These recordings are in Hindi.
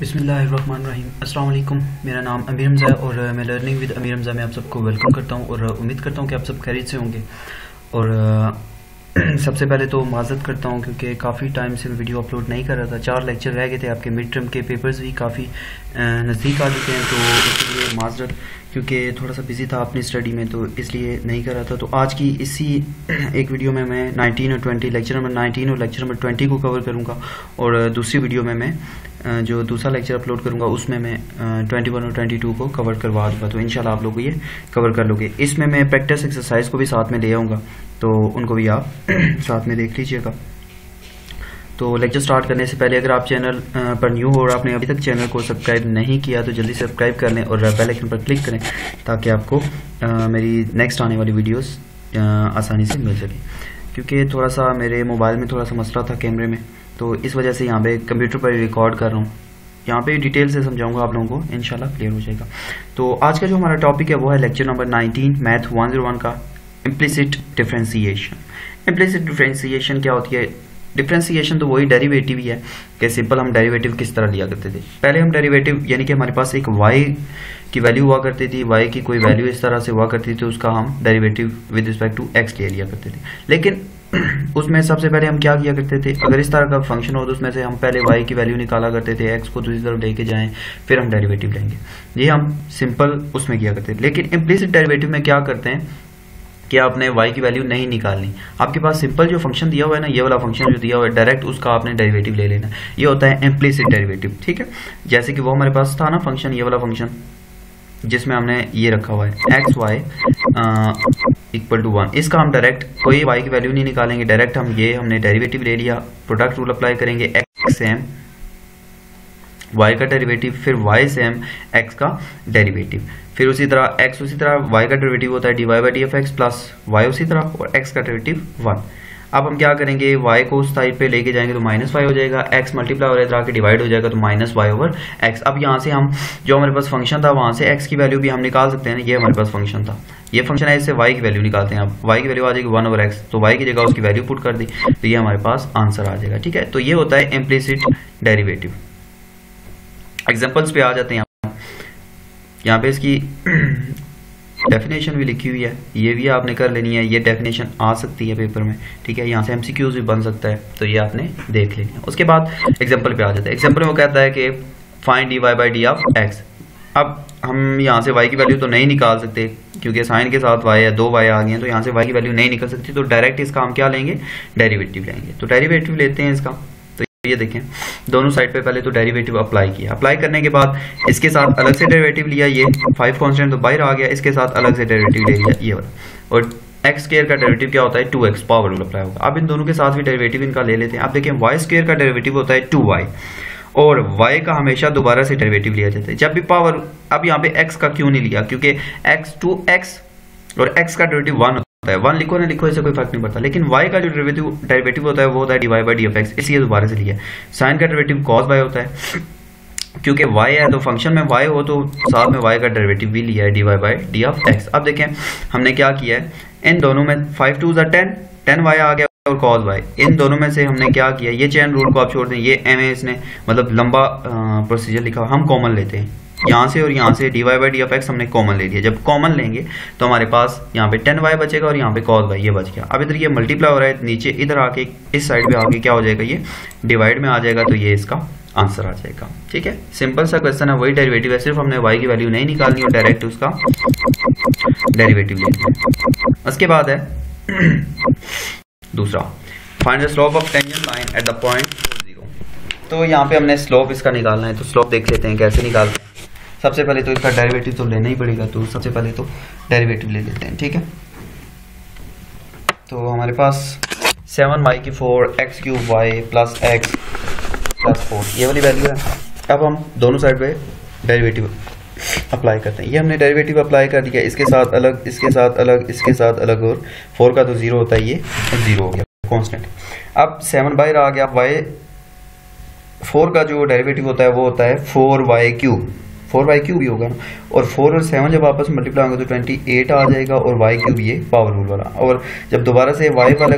बिसमीम अल्लाम मेरा नाम अमीर हमज़ा और मैं लर्निंग विद अमीर हमज़ा में आप सबको वेलकम करता हूँ और उम्मीद करता हूँ कि आप सब खरीद से होंगे। और सबसे पहले तो माजत करता हूँ क्योंकि काफ़ी टाइम से मैं वीडियो अपलोड नहीं कर रहा था। चार लेक्चर रह गए थे आपके। मिड टर्म के पेपर्स भी काफ़ी नज़दीक आ चुके हैं तो इसलिए माजरत, क्योंकि थोड़ा सा बिज़ी था अपनी स्टडी में तो इसलिए नहीं कर रहा था। तो आज की इसी एक वीडियो में मैं 19 और 20 लेक्चर नंबर 19 और लेक्चर नंबर 20 को कवर करूँगा और दूसरी वीडियो में मैं जो दूसरा लेक्चर अपलोड करूँगा, उसमें मैं 21 और 22 को कवर करवा दूँगा। तो इनशाला आप लोग ये कवर कर लोगे। इसमें मैं प्रैक्टिस एक्सरसाइज को भी साथ में ले आऊँगा। तो उनको भी आप साथ में देख लीजिएगा। तो लेक्चर स्टार्ट करने से पहले अगर आप चैनल पर न्यू हो और आपने अभी तक चैनल को सब्सक्राइब नहीं किया तो जल्दी सब्सक्राइब कर लें और बेल आइकन पर क्लिक करें, ताकि आपको मेरी नेक्स्ट आने वाली वीडियोस आसानी से मिल सके। क्योंकि थोड़ा सा मेरे मोबाइल में थोड़ा सा मसला था कैमरे में। तो इस वजह से यहाँ पे कंप्यूटर पर रिकॉर्ड कर रहा हूँ। यहाँ पे डिटेल से समझाऊँगा आप लोगों को इनशाला क्लियर हो जाएगा। तो आज का जो हमारा टॉपिक है, वो है लेक्चर नंबर 19 मैथ 101 का इम्प्लिसिट डिफ्रेंसिएशन इम्प्लिसिट डिफ्रेंसिएशन क्या होती है? डिफ्रेंसिएशन तो वही डेरिवेटिव ही है कि सिंपल हम डेरिवेटिव किस तरह लिया करते थे। पहले हम डेरिवेटिव यानी कि हमारे पास एक वाई की वैल्यू हुआ करती थी वाई की कोई वैल्यू इस तरह से हुआ करती थी उसका हम derivative with respect to x ले लिया करते थे। लेकिन उसमें सबसे पहले हम क्या किया करते थे? अगर इस तरह का फ़ंक्शन हो तो उसमें से हम पहले वाई की वैल्यू निकाला करते थे एक्स को दूसरी तरफ़ लेके जाएँ, फिर हम डेरिवेटिव लेंगे। ये हम सिंपल उसमें किया करते थे। लेकिन इम्प्लिसिट डेरिवेटिव में क्या करते हैं कि आपने y की वैल्यू नहीं निकालनी। आपके पास सिंपल जो फ़ंक्शन दिया हुआ है ना, ये वाला फ़ंक्शन जो दिया हुआ है डायरेक्ट उसका आपने डेरिवेटिव ले लेना। ये होता है इम्प्लिसिट डेरिवेटिव ठीक है? जैसे कि वो हमारे पास था ना फ़ंक्शन ये वाला फ़ंक्शन जिसमें हमने ये रखा हुआ है x y equal to one इसका हम डायरेक्ट कोई वाई की वैल्यू नहीं निकालेंगे. डायरेक्ट हम ये, हमने डेरिवेटिव ले लिया प्रोडक्ट रूल अप्लाई करेंगे एक्स एम y का डेरिवेटिव फिर y से m x का डेरिवेटिव फिर उसी तरह x उसी तरह y का डेरिवेटिव होता है d y by d f x plus y उसी तरह, और x का डेरिवेटिव वन अब हम क्या करेंगे? y को उस साइड पे लेके जाएँगे तो माइनस वाई हो जाएगा। x मल्टीप्लाई हो रहा है डिवाइड हो जाएगा तो माइनस वाई ओवर एक्स अब यहाँ से हम जो हमारे पास फ़ंक्शन था, वहाँ से x की वैल्यू भी हम निकाल सकते हैं। ये हमारे पास फ़ंक्शन था। ये फ़ंक्शन है, इससे y की वैल्यू निकालते हैं। अब y की वैल्यू आ जाएगी वन ओवर एक्स तो y की जगह उसकी वैल्यू पुट कर दी। तो ये हमारे पास आंसर आ जाएगा, ठीक है? तो ये होता है इम्प्लिसिट डेरिवेटिव एग्जाम्पल्स पे आ जाते हैं। यहाँ पे इसकी डेफिनेशन भी लिखी हुई है। ये भी आपने कर लेनी है। ये डेफिनेशन आ सकती है पेपर में। ठीक है? यहाँ से एमसीक्यूज भी बन सकता है। तो ये आपने देख लेनी है। उसके बाद एग्ज़ाम्पल पे आ जाता है। एग्ज़ाम्पल में वो कहता है कि fine d y by d of x अब हम यहाँ से वाई की वैल्यू तो नहीं निकाल सकते, क्योंकि साइन के साथ वाई है, दो वाई आ गए हैं तो यहाँ से वाई की वैल्यू नहीं निकल सकती। तो डायरेक्ट इसका हम क्या लेंगे? डेरिवेटिव लेंगे। तो डेरिवेटिव लेते हैं इसका। ये देखें, दोनों साइड पे पहले तो डेरिवेटिव अप्लाई किया। अप्लाई करने के बाद इसके साथ अलग से डेरिवेटिव लिया, ये फाइव कॉन्स्टेंट तो बाहर आ गया, इसके साथ अलग से डेरिवेटिव ले लिया, ये वाला। और एक्स स्केयर का डेरिवेटिव क्या होता है? Two x power rule apply होगा। अब इन दोनों के साथ भी डेरिवेटिव इनका ले लेते हैं। अब देखें वाई स्केयर का डेरिवेटिव होता है टू वाई और y का हमेशा दोबारा से डेरिवेटिव लिया जाता है। जब भी पावर अब यहाँ पे x का क्यों नहीं लिया? क्योंकि x टू एक्स और x का डेरिवेटिव वन होता है। वन लिखो ना लिखो इससे कोई फ़र्क नहीं पड़ता। लेकिन y का जो डेरिवेटिव डेरिवेटिव होता है, वो होता है d y by d f x इसलिए दोबारा से लिया साइन का डेरिवेटिव कॉस बाय होता है। क्योंकि y है तो फ़ंक्शन में y हो तो साथ में y का डेरिवेटिव भी लिया है y by d of x अब देखें, हमने क्या किया है? इन दोनों में five two ten ten y आ गया और कॉस वाई इन दोनों में से हमने क्या किया ये चैन रूल को आप छोड़ दें। ये एम इसने मतलब लंबा प्रोसीजर लिखा हम कॉमन लेते हैं। यहाँ से और यहाँ से d y by d f x हमने कॉमन ले लिया। जब कॉमन लेंगे तो हमारे पास यहाँ पे टेन वाई बचेगा और यहाँ पे कॉस वाई ये बच गया। अब इधर ये मल्टीप्लाई हो रहा है, नीचे इधर आके इस साइड पे आके क्या हो जाएगा ये? डिवाइड में आ जाएगा तो ये इसका आंसर आ जाएगा। ठीक है? सिंपल सा क्वेश्चन है, वही डेरिवेटिव है, सिर्फ़ हमने वाई की वैल्यू नहीं निकालनी है डायरेक्ट उसका डेरिवेटिव लेना उसके बाद है, दूसरा। Find the slope of tangent line at the point तो यहाँ पे हमने स्लोप इसका निकालना है तो स्लोप देख लेते हैं, कैसे निकालते हैं। सबसे पहले तो इसका डेरिवेटिव तो लेना ही पड़ेगा तो सबसे पहले तो डेरिवेटिव ले लेते हैं, ठीक है? तो हमारे पास सेवन वाई की four x cube y plus x plus four ये वाली वैल्यू है। अब हम दोनों साइड पे डेरिवेटिव अप्लाई करते हैं। ये हमने डेरिवेटिव अप्लाई कर दिया, इसके साथ अलग, इसके साथ अलग, इसके साथ अलग, और फोर का तो ज़ीरो होता है ये ज़ीरो हो गया कॉन्स्टेंट अब सेवन बाई आ गया वाई फोर का जो डेरिवेटिव होता है, वो होता है four y cube four y cube ही होगा ना। और फोर और सेवन जब आपस में मल्टीप्लाई होंगे तो ट्वेंटी एट आ जाएगा और वाई क्यूब ये पावर रूल वाला। और जब दोबारा से वाई वाला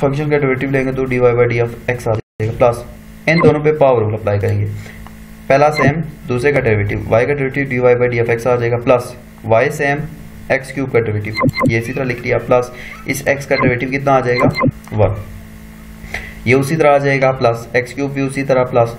फ़ंक्शन का डेरिवेटिव लेंगे तो d y by d of x आ जाएगा। प्लस इन दोनों पे पावर रूल अप्लाई करेंगे। पहला सेम दूसरे का डेरिवेटिव वाई का derivative d y by d f x आ जाएगा। Plus y same x cube का डेरिवेटिव ये इसी तरह लिख लिया। प्लस इस एक्स का डेरिवेटिव कितना आ जाएगा? वन ये उसी तरह आ जाएगा। प्लस एक्स क्यूब भी उसी तरह। प्लस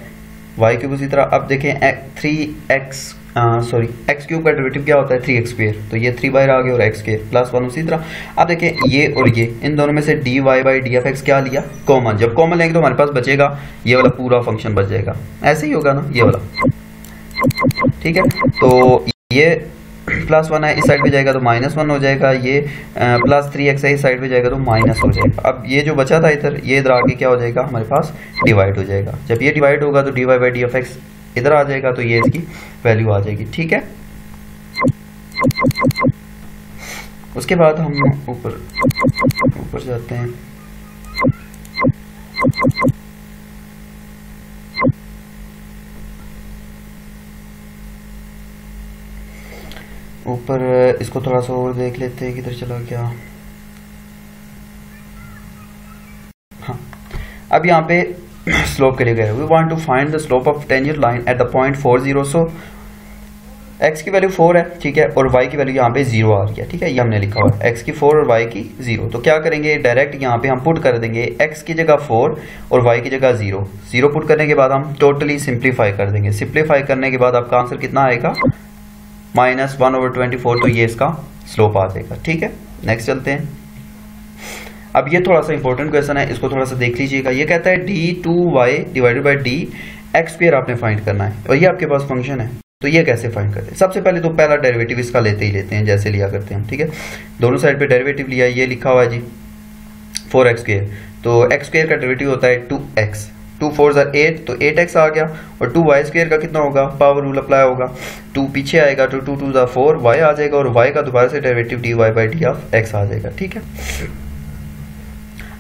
वाई क्यूब उसी तरह। अब देखें three x sorry x cube का डेरिवेटिव क्या होता है? थ्री एक्स स्क्र तो ये थ्री बाहर आ गया और एक्स के प्लस वन उसी तरह। अब देखें, ये और ये, इन दोनों में से d y by d f x क्या लिया? कॉमन जब कॉमन लेंगे तो हमारे पास बचेगा, ये वाला पूरा फ़ंक्शन बच जाएगा। ऐसे ही होगा ना, ये वाला। ठीक है? तो ये प्लस वन है, इस साइड पे जाएगा तो माइनस वन हो जाएगा, ये प्लस थ्री एक्स है, इस साइड पे जाएगा तो माइनस हो जाएगा। अब ये जो बचा था इधर, ये इधर आगे क्या हो जाएगा, हमारे पास डिवाइड हो जाएगा। जब ये डिवाइड होगा तो d y by d f x इधर आ जाएगा तो ये इसकी वैल्यू आ जाएगी, ठीक है? उसके बाद हम ऊपर ऊपर जाते हैं। ऊपर इसको थोड़ा सा और देख लेते हैं किधर चला गया। हाँ। अब यहाँ पे स्लोप के लिए गए we want to find the slope of tangent line at the point four zero so x की वैल्यू फोर है, ठीक है, और वाई की वैल्यू यहाँ पे ज़ीरो आ रही है ठीक है, ये हमने लिखा हुआ है। एक्स की फोर और वाई की ज़ीरो तो क्या करेंगे डायरेक्ट यहाँ पे हम पुट कर देंगे एक्स की जगह फोर और वाई की जगह ज़ीरो ज़ीरो पुट करने के बाद हम टोटली सिंप्लीफाई कर देंगे। सिंप्लीफाई करने के बाद आपका आंसर कितना आएगा? Minus one over twenty four तो ये इसका स्लोप आ जाएगा ठीक है? नेक्स्ट चलते हैं। अब ये थोड़ा सा इंपॉर्टेंट क्वेश्चन है, इसको थोड़ा सा देख लीजिएगा। ये कहता है d two y divided by d x square आपने फाइंड करना है, और ये आपके पास फ़ंक्शन है। तो ये कैसे फाइंड करते हैं? सबसे पहले तो पहला डेरिवेटिव इसका लेते ही लेते हैं, जैसे लिया करते हैं ठीक है? दोनों साइड पे डेरिवेटिव लिया, ये लिखा हुआ है जी फोर एक्स स्क्र तो एक्स स्क्र का डेरिवेटिव होता है two x two fours are eight तो एट एक्स आ गया, और टू वाई स्क्र का कितना होगा? पावर रूल अप्लाई होगा। टू पीछे आएगा तो two twos are four, y आ जाएगा, और वाई का दोबारा से derivative d y by d of x आ जाएगा, ठीक है?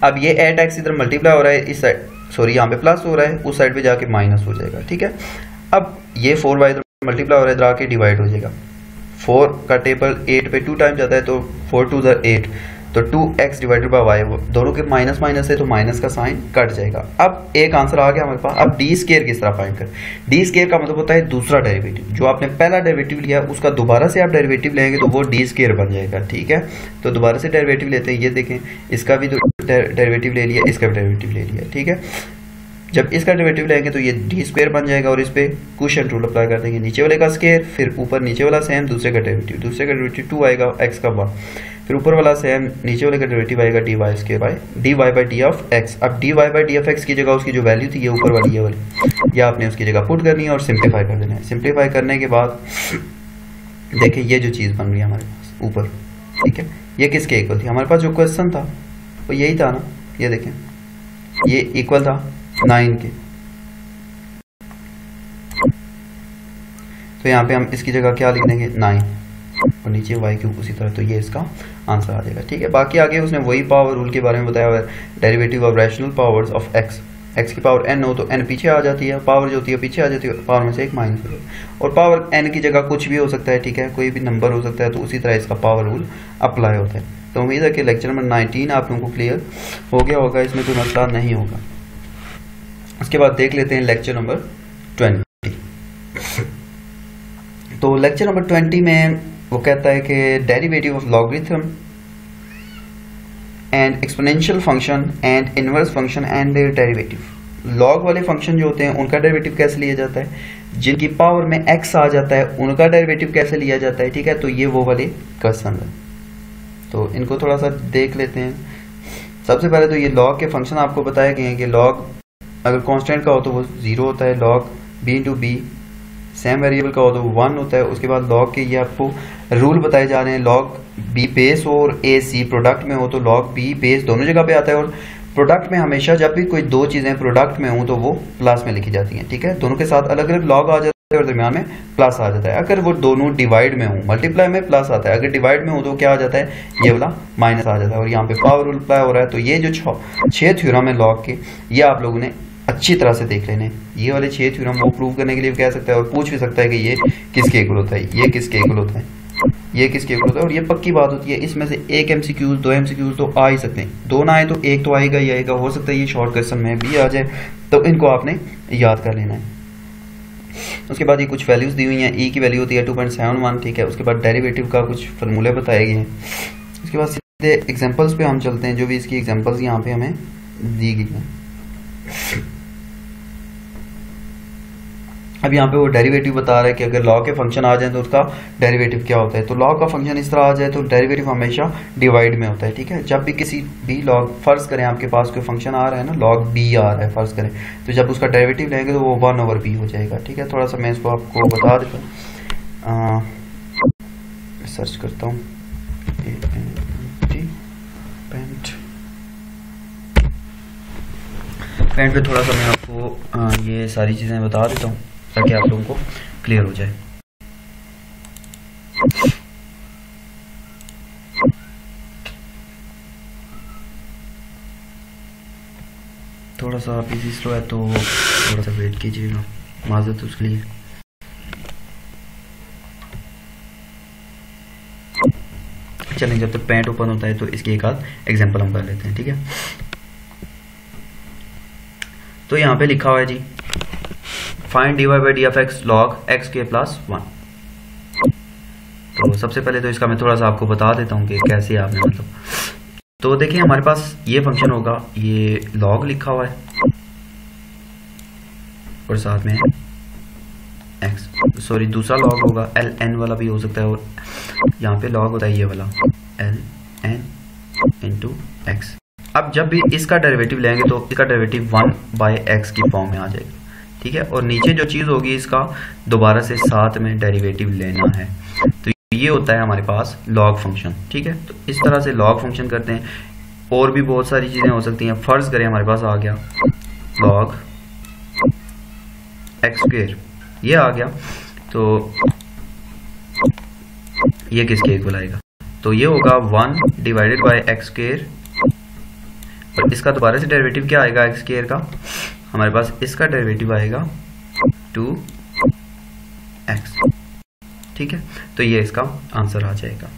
अब ये एट एक्स इधर मल्टीप्लाई हो रहा है, इस साइड सॉरी यहाँ पे प्लस हो रहा है, उस साइड पे जाके माइनस हो जाएगा, ठीक है? अब ये फोर वाई इधर मल्टीप्लाई हो रहा है, इधर आके डिवाइड हो जाएगा। फोर का टेबल एट पे टू टाइम जाता है तो फोर टू ज़र एट तो two x divided by y दोनों के माइनस माइनस है तो माइनस का साइन कट जाएगा। अब एक आंसर आ गया हमारे पास। अब डी स्केयर किस तरह फाइंड कर? डी स्केयर का मतलब होता है दूसरा डेरिवेटिव। जो आपने पहला डेरिवेटिव लिया, उसका दोबारा से आप डेरिवेटिव लेंगे तो वो डी स्केयर बन जाएगा, ठीक है? तो दोबारा से डेरिवेटिव लेते हैं, ये देखें, इसका भी डेरिवेटिव ले लिया, इसका भी डेरिवेटिव ले लिया, ठीक है? जब इसका डेरिवेटिव लेंगे तो ये डी स्क्वायर बन जाएगा और इस पर क्वेश्चन रूल अप्लाई कर देंगे। नीचे वाले का स्केयर फिर ऊपर नीचे वाला सेम दूसरे का डेरिवेटिव दूसरे का डेरिवेटिव टू आएगा एक्स का वन फिर ऊपर वाला सेम नीचे वाले का डेरिवेटिव आएगा d y square by d y by d of x अब d y by d of x की जगह उसकी जो वैल्यू थी, ये ऊपर वाली ये वाली। ये आपने उसकी जगह पुट करनी है और सिंप्लीफाई कर देना है। सिंप्लीफाई करने के बाद, देखिए ये जो चीज़ बन रही है हमारे पास, ऊपर। ठीक है? ये किसके इक्वल थी? हमारे पास जो क्वेश्चन था, वो यही था ना? ये देखें। ये इक्वल था। नाइन के। तो यहाँ पे हम इसकी जगह क्या लिख देंगे? नाइन। और नीचे वाई क्यूब उसी तरह तो ये इसका आंसर आ जाएगा। ठीक है, बाकी आगे उसने वही पावर रूल के बारे में बताया हुआ है derivative of rational powers of x x की पावर एन हो तो एन पीछे आ जाती है पावर जो होती है पीछे आ जाती है पावर में से एक माइनस हो और पावर एन की जगह कुछ भी हो सकता है, ठीक है, कोई भी नंबर हो सकता है तो उसी तरह इसका पावर रूल अप्लाई होता है। तो उम्मीद है कि लेक्चर नंबर नाइनटीन आप लोगों को क्लियर हो गया होगा, इसमें कोई मसला नहीं होगा। उसके बाद देख लेते हैं लेक्चर नंबर ट्वेंटी तो लेक्चर नंबर ट्वेंटी में वो कहता है कि derivative of logarithm and exponential function and inverse function and their derivative log वाले फ़ंक्शन जो होते हैं, उनका डेरिवेटिव कैसे लिया जाता है? जिनकी पावर में एक्स आ जाता है, उनका डेरिवेटिव कैसे लिया जाता है? ठीक है तो ये वो वाले क्वेश्चन है। तो इनको थोड़ा सा देख लेते हैं। सबसे पहले तो ये लॉग के फ़ंक्शन आपको बताए गए हैं कि लॉग अगर कांस्टेंट का हो तो वो ज़ीरो होता है log b into b same variable का हो तो वन होता है, उसके बाद लॉग के ये आपको रूल बताए जा रहे हैं लॉग बी बेस और ए सी प्रोडक्ट में हो तो लॉग बी बेस दोनों जगह पे आता है और प्रोडक्ट में हमेशा जब भी कोई दो चीज़ें प्रोडक्ट में हो तो वो प्लस में लिखी जाती हैं, ठीक है? दोनों के साथ अलग अलग लॉग आ जाता है और दरमियान में प्लस आ जाता है। अगर वो दोनों डिवाइड में हो मल्टीप्लाई में प्लस आता है, अगर डिवाइड में हो तो क्या आ जाता है? ये वाला माइनस आ जाता है और यहाँ पे पावर अप्लाई हो रहा है तो ये जो छह थ्योरम है लॉग के, ये आप लोगों ने अच्छी तरह से देख लेने। ये वाले छह थ्योरम वो प्रूव करने के लिए कह सकता है और पूछ भी सकता है कि ये किसके इक्वल होता है, ये किसके इक्वल होता है, ये किसके इक्वल होता है और ये पक्की बात होती है, इसमें से एक एम दो एम तो आ ही सकते हैं। दो ना आए तो एक तो आएगा ही आएगा, हो सकता है ये शॉर्ट क्वेश्चन में भी आ जाए तो इनको आपने याद कर लेना है। उसके बाद ये कुछ वैल्यूज़ दी हुई हैं ई e की वैल्यू होती है टू पॉइंट सेवन वन ठीक है, उसके बाद डेरिवेटिव का कुछ फार्मूले बताए गए हैं। उसके बाद सीधे एग्जाम्पल्स पे हम चलते हैं, जो भी इसकी एग्जाम्पल्स यहाँ पे हमें दी गई हैं। अब यहाँ पे वो डेरिवेटिव बता रहा है कि अगर लॉ के फ़ंक्शन आ जाए तो उसका डेरिवेटिव क्या होता है? तो लॉ का फ़ंक्शन इस तरह आ जाए तो डेरिवेटिव हमेशा डिवाइड में होता है ठीक है? जब भी किसी भी लॉग फ़र्ज़ करें आपके पास कोई फ़ंक्शन आ रहा है ना लॉग बी आ रहा है फ़र्ज़ करें तो जब उसका डेरिवेटिव लेंगे तो वो वन ओवर बी हो जाएगा ठीक है? थोड़ा सा मैं इसको आपको बता देता हूँ। सर्च करता हूँ। पेंट पेंट पे थोड़ा सा मैं आपको आ, ये सारी चीज़ें बता देता हूँ। ताकि आप लोगों को क्लियर हो जाए। थोड़ा सा पीसी स्लो है तो थोड़ा सा वेट कीजिएगा। माजत उसके लिए। चलें, जब तक तो पैंट ओपन होता है तो इसकी एक आध एग्ज़ाम्पल हम कर लेते हैं, ठीक है? तो यहाँ पे लिखा हुआ है जी find d y by d f x log x के प्लस वन तो सबसे पहले तो इसका मैं थोड़ा सा आपको बता देता हूँ कि कैसे आपने मतलब तो देखिए, हमारे पास ये फ़ंक्शन होगा, ये लॉग लिखा हुआ है। और साथ में एक्स सॉरी दूसरा लॉग होगा एल एन वाला भी हो सकता है, और यहाँ पे लॉग होता है ये वाला एल एन इंटू एक्स अब जब भी इसका डेरिवेटिव लेंगे तो इसका डेरिवेटिव वन बाय एक्स की फॉर्म में आ जाएगा। ठीक है? और नीचे जो चीज़ होगी इसका दोबारा से साथ में डेरिवेटिव लेना है। तो ये होता है हमारे पास लॉग फ़ंक्शन ठीक है? तो इस तरह से लॉग फ़ंक्शन करते हैं। और भी बहुत सारी चीज़ें हो सकती हैं। फ़र्ज़ करें हमारे पास आ गया लॉग एक्स ये आ गया। तो ये किसके इक्वल आएगा? तो ये होगा वन डिवाइडेड बाय एक्स और इसका दोबारा से डेरिवेटिव क्या आएगा एक्स का? हमारे पास इसका डेरिवेटिव आएगा टू एक्स ठीक है? तो ये इसका आंसर आ जाएगा।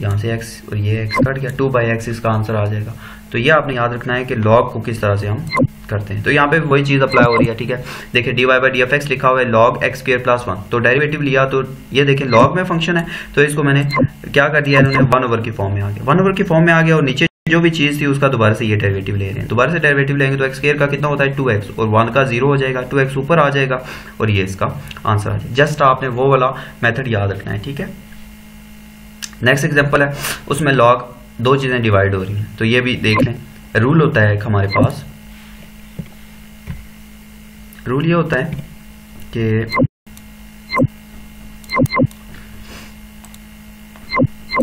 यहाँ से x और ये x कट गया। टू बाई एक्स इसका आंसर आ जाएगा। तो ये आपने याद रखना है कि लॉग को किस तरह से हम करते हैं। तो यहाँ पे वही चीज़ अप्लाई हो रही है, ठीक है? देखिए d y by d f x लिखा हुआ है log x square plus one तो डेरिवेटिव लिया तो ये देखें लॉग में फ़ंक्शन है। तो इसको मैंने क्या कर दिया इन्होंने वन ओवर की फॉर्म में आ गया। वन ओवर की फॉर्म में आ गया और नीचे जो भी चीज़ थी उसका दोबारा से ये डेरिवेटिव ले रहे हैं। दोबारा से डेरिवेटिव लेंगे तो एक्स स्केयर का कितना होता है टू एक्स और वन का ज़ीरो हो जाएगा टू एक्स ऊपर आ जाएगा और ये इसका आंसर आ जाएगा जस्ट आपने वो वाला मेथड याद रखना है, ठीक है? नेक्स्ट एग्ज़ाम्पल है, उसमें लॉग दो चीज़ें डिवाइड हो रही हैं। तो ये भी देख लें रूल होता है हमारे पास। रूल ये होता है कि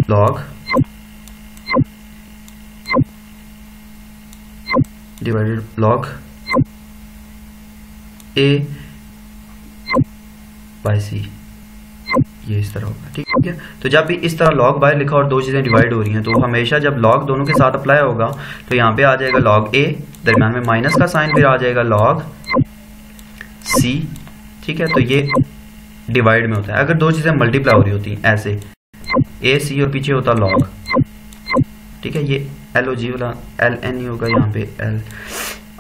log divided log a by c ये इस तरह होगा, ठीक है? तो जब भी इस तरह लॉग बाय लिखा और दो चीज़ें डिवाइड हो रही हैं तो हमेशा जब लॉग दोनों के साथ अप्लाई होगा तो यहाँ पे आ जाएगा लॉग ए दरम्यान में माइनस का साइन फिर आ जाएगा लॉग सी ठीक है? तो ये डिवाइड में होता है। अगर दो चीज़ें मल्टीप्लाई हो रही होती ऐसे ए सी और पीछे होता लॉग ठीक है? ये एल ओ जी वाला एल एन ही होगा यहाँ पे एल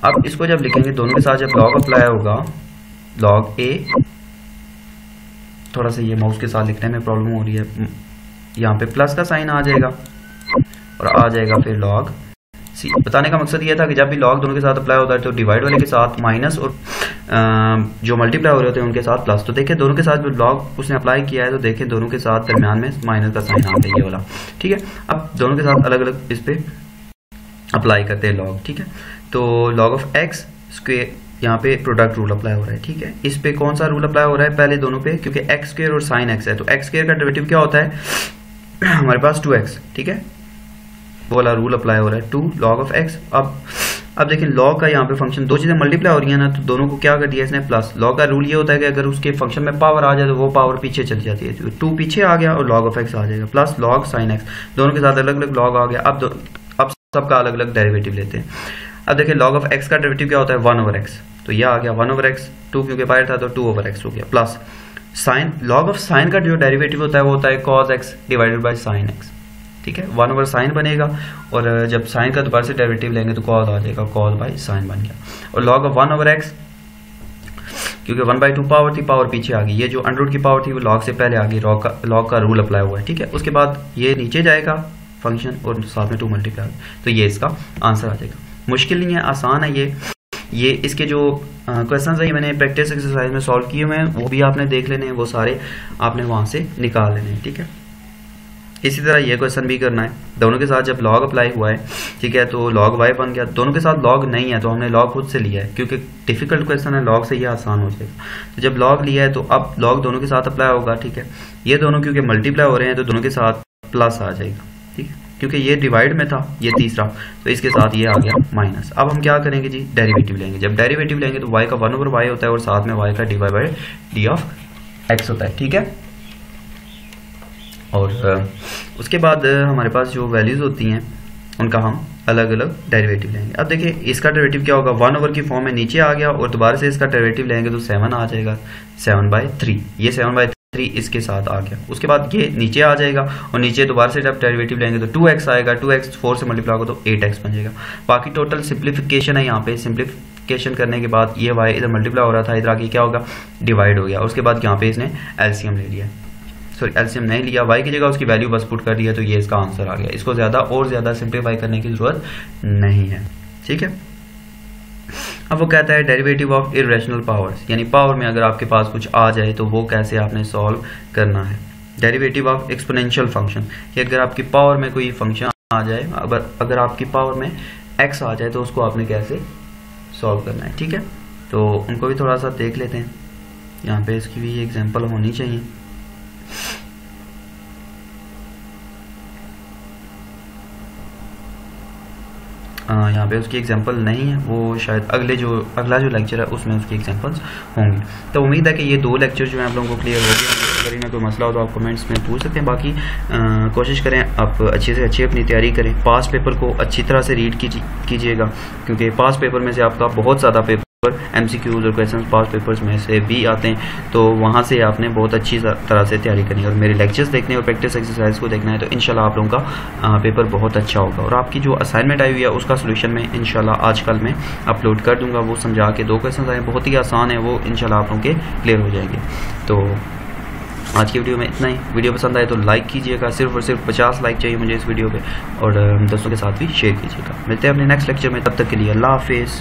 अब इसको जब लिखेंगे, दोनों के साथ जब लॉग अप्लाई होगा लॉग ए थोड़ा सा ये माउस के साथ लिखने में प्रॉब्लम हो रही है यहाँ पे प्लस का साइन आ जाएगा, और आ जाएगा फिर लॉग सी बताने का मकसद ये था कि जब भी लॉग दोनों के साथ अप्लाई होता है तो डिवाइड वाले के साथ माइनस और जो मल्टीप्लाई हो रहे होते हैं उनके साथ प्लस तो देखें दोनों के साथ जो लॉग उसने अप्लाई किया है तो देखें दोनों के साथ दरमियान में माइनस का साइन आता है ये वाला। ठीक है? अब दोनों के साथ अलग अलग इस पे अप्लाई करते हैं लॉग ठीक है? तो लॉग ऑफ़ एक्स स्क्वेयर यहाँ पे प्रोडक्ट रूल अप्लाई हो रहा है, ठीक है? इस पे कौन सा रूल अप्लाई हो रहा है? पहले दोनों पे, क्योंकि एक्स स्क्वेयर और साइन एक्स है तो एक्स स्क्वेयर का डेरिवेटिव क्या होता है? हमारे पास टू एक्स ठीक है? वो वाला रूल अप्लाई हो रहा है टू लॉग ऑफ़ एक्स अब अब देखिए लॉ का यहाँ पे फ़ंक्शन दो चीज़ें मल्टीप्लाई हो रही है ना तो दोनों को क्या कर दिया इसने? प्लस लॉग का रूल ये होता है कि अगर उसके फ़ंक्शन में पावर आ जाए तो वो पावर पीछे चली जाती है। तो टू पीछे आ गया और लॉग ऑफ़ एक्स आ जाएगा। प्लस लॉग साइन एक्स दोनों के साथ अलग अलग लॉग आ गया। अब अब सबका अलग अलग डेरिवेटिव लेते हैं। अब देखिए लॉग ऑफ़ एक्स का डेरिवेटिव क्या होता है? वन ओवर एक्स तो यह आ गया वन ओवर एक्स टू क्योंकि बाहर था तो टू ओवर एक्स हो गया। Plus sine log of sine का जो डेरिवेटिव होता है, वो होता है cos x divided by sine x ठीक है? वन ओवर साइन बनेगा और जब साइन का दोबारा से डेरिवेटिव लेंगे तो कॉल आ जाएगा कॉल बाई साइन बन गया। और log of one over x क्योंकि वन बाई टू पावर थी पावर पीछे आ गई। ये जो अंडर की पावर थी, वो लॉग से पहले आ गई लॉग का लॉग का रूल अप्लाई हुआ है, ठीक है? उसके बाद ये नीचे जाएगा फ़ंक्शन और साथ में टू मल्टीप्लाई तो ये इसका आंसर आ जाएगा। मुश्किल नहीं है, आसान है ये। ये इसके जो क्वेश्चन है मैंने प्रैक्टिस एक्सरसाइज में सॉल्व किए हुए हैं, वो भी आपने देख लेने हैं, वो सारे आपने वहाँ से निकाल लेने हैं, ठीक है? इसी तरह ये क्वेश्चन भी करना है। दोनों के साथ जब लॉग अप्लाई हुआ है, ठीक है तो लॉग वाई बन गया। दोनों के साथ लॉग नहीं है तो हमने लॉग खुद से लिया है, क्योंकि डिफ़िकल्ट क्वेश्चन है लॉग से ये आसान हो जाएगा। तो जब लॉग लिया है तो अब लॉग दोनों के साथ अप्लाई होगा, ठीक है। ये दोनों क्योंकि मल्टीप्लाई हो रहे हैं तो दोनों के साथ प्लस आ जाएगा, ठीक है। क्योंकि ये डिवाइड में था, ये तीसरा तो इसके साथ ये आ गया माइनस अब हम क्या करेंगे जी? डेरिवेटिव लेंगे। जब डेरिवेटिव लेंगे तो वाई का वन ओवर वाई होता है और साथ में वाई का d y by d of x होता है, ठीक है? और उसके बाद हमारे पास जो वैल्यूज़ होती हैं, उनका हम अलग अलग डेरिवेटिव लेंगे। अब देखिए, इसका डेरिवेटिव क्या होगा? वन ओवर की फॉर्म में नीचे आ गया और दोबारा से इसका डेरिवेटिव लेंगे तो सेवन आ जाएगा। सेवन बाई थ्री ये सेवन बाई थ्री इसके साथ आ गया। उसके बाद ये नीचे आ जाएगा और नीचे दोबारा से जब डेरिवेटिव लेंगे तो टू एक्स आएगा। टू एक्स फोर से मल्टीप्लाई होगा तो एट एक्स बन जाएगा। बाकी टोटल सिंप्लीफिकेशन है यहाँ पे। सिंप्लीफिकेशन करने के बाद ये वाई इधर मल्टीप्लाई हो रहा था, इधर आगे क्या होगा डिवाइड हो गया। उसके बाद यहाँ पे इसने एलसीएम ले लिया। सॉरी एलसीएम नहीं लिया वाई की जगह उसकी वैल्यू बस पुट कर दिया तो ये इसका आंसर आ गया। इसको ज़्यादा और ज़्यादा सिंप्लीफाई करने की ज़रूरत नहीं है। ठीक है? अब वो कहता है डेरिवेटिव ऑफ़ इरेशनल पावर्स यानी पावर में अगर आपके पास कुछ आ जाए तो वो कैसे आपने सॉल्व करना है? डेरिवेटिव ऑफ़ एक्सपोनेंशियल फ़ंक्शन कि अगर आपकी पावर में कोई फ़ंक्शन आ जाए अगर अगर आपकी पावर में एक्स आ जाए तो उसको आपने कैसे सॉल्व करना है? ठीक है? तो उनको भी थोड़ा सा देख लेते हैं। यहाँ पे इसकी भी एग्जांपल होनी चाहिए। यहाँ पे उसकी एग्जांपल नहीं है वो शायद अगले जो अगला जो लेक्चर है उसमें उसकी एग्जांपल्स होंगे। तो उम्मीद है कि ये दो लेक्चर जो है आप लोगों को क्लियर हो गए अगर इन्हें कोई मसला हो तो आप कमेंट्स में पूछ सकते हैं। बाकी आ, कोशिश करें आप अच्छे से अच्छी अपनी तैयारी करें। पास पेपर को अच्छी तरह से रीड कीजिएगा क्योंकि पास पेपर में से आपका बहुत ज़्यादा पेपर एम सी क्यूज़ और क्वेश्चन पास पेपर्स में से भी आते हैं। तो वहाँ से आपने बहुत अच्छी तरह से तैयारी करनी है और मेरे लेक्चर्स देखने और प्रैक्टिस एक्सरसाइज को देखना है तो इनशाला आप लोगों का पेपर बहुत अच्छा होगा। और आपकी जो असाइनमेंट आई हुई है, उसका सोल्यूशन मैं इनशाला आजकल मैं अपलोड कर दूँगा। वो समझा के दो क्वेश्चन आए, बहुत ही आसान है, वो इनशाला आप लोगों के क्लियर हो जाएँगे। तो आज की वीडियो में इतना ही। वीडियो पसंद आए तो लाइक कीजिएगा, सिर्फ़ और सिर्फ़ 50 लाइक चाहिए मुझे इस वीडियो पे। और दोस्तों के साथ भी शेयर कीजिएगा। मिलते हैं अपने नेक्स्ट लेक्चर में, तब तक के लिए अल्लाह हाफिज़।